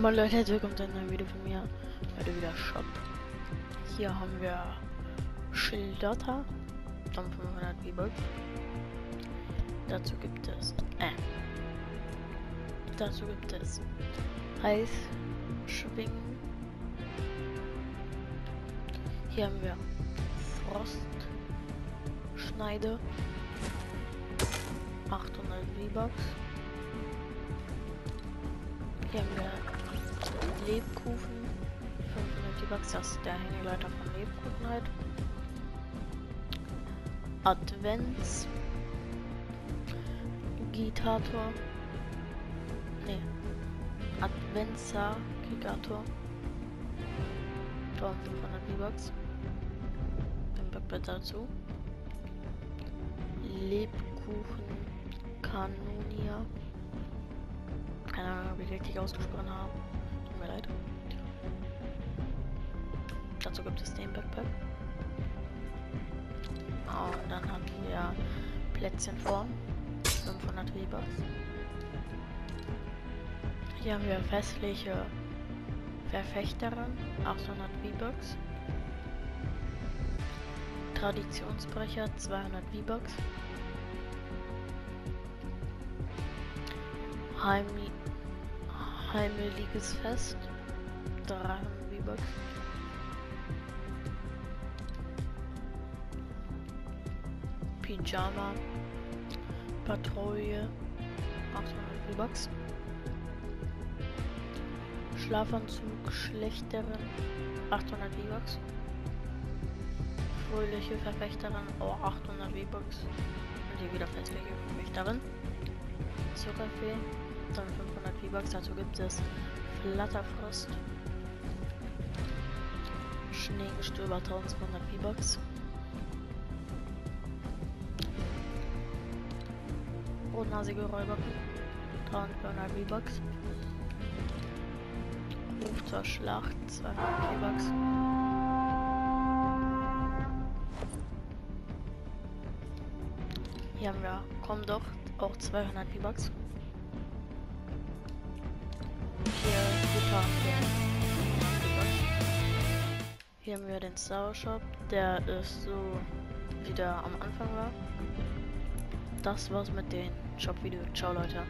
Moin Leute, herzlich willkommen zu einem Video von mir. Heute wieder Shop. Hier haben wir Schildata. Dann 500 V-Bucks. Dazu gibt es. Äh. Dazu gibt es Eis Schwingen. Hier haben wir Frost Schneide. 800 V-Bucks. Hier haben wir Lebkuchen. 500 V-Bucks, das ist der Hängeleiter von Lebkuchen halt. Advents. Gitator. Nee. Advenza Gigator. Dorn 500 V-Bucks. Den Backbett dazu. Lebkuchen Kanonia. Keine Ahnung, ob ich richtig ausgesprochen habe. Dazu gibt es den Backpack. Und dann haben wir Plätzchenform. 500 V-Bucks. Hier haben wir festliche Verfechterin. 800 V-Bucks. Traditionsbrecher 200 V-Bucks. Heimli Heimeliges Fest 300 V-Bucks. Pyjama Patrouille 800 V-Bucks. Schlafanzug Schlechterin 800 V-Bucks. Fröhliche Verfechterin oh 800 V-Bucks. Und hier wieder festliche Verfechterin. Zuckerfee dann 500 V-Bucks. Dazu gibt es Flatterfrost. Schneegestöber 1200 V-Bucks. Rotnasige Räuber 300 V-Bucks. Ruf zur Schlacht 200 V-Bucks. Hier haben wir Komm doch auch 200 V-Bucks. Hier Gitarren Hier haben wir den Star Shop, der ist so wie der am Anfang war. Das war's mit dem Shop-Video. Ciao Leute.